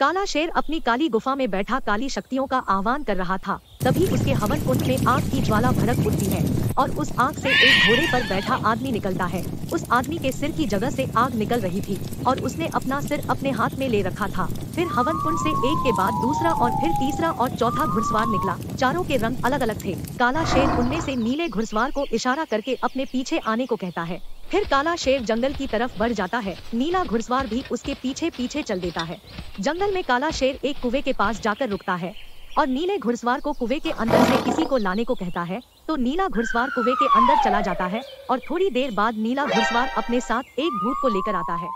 काला शेर अपनी काली गुफा में बैठा काली शक्तियों का आह्वान कर रहा था। तभी उसके हवन कुंड में आग की ज्वाला भड़क उठती है और उस आग से एक घोड़े पर बैठा आदमी निकलता है। उस आदमी के सिर की जगह से आग निकल रही थी और उसने अपना सिर अपने हाथ में ले रखा था। फिर हवन कुंड से एक के बाद दूसरा और फिर तीसरा और चौथा घुड़सवार निकला। चारों के रंग अलग अलग थे। काला शेर उनमें से नीले घुड़सवार को इशारा करके अपने पीछे आने को कहता है। फिर काला शेर जंगल की तरफ़ बढ़ जाता है। नीला घुड़सवार भी उसके पीछे पीछे चल देता है। जंगल में काला शेर एक कुएँ के पास जाकर रुकता है और नीले घुड़सवार को कुएँ के अंदर से किसी को लाने को कहता है। तो नीला घुड़सवार कुएँ के अंदर चला जाता है और थोड़ी देर बाद नीला घुड़सवार अपने साथ एक भूत को लेकर आता है।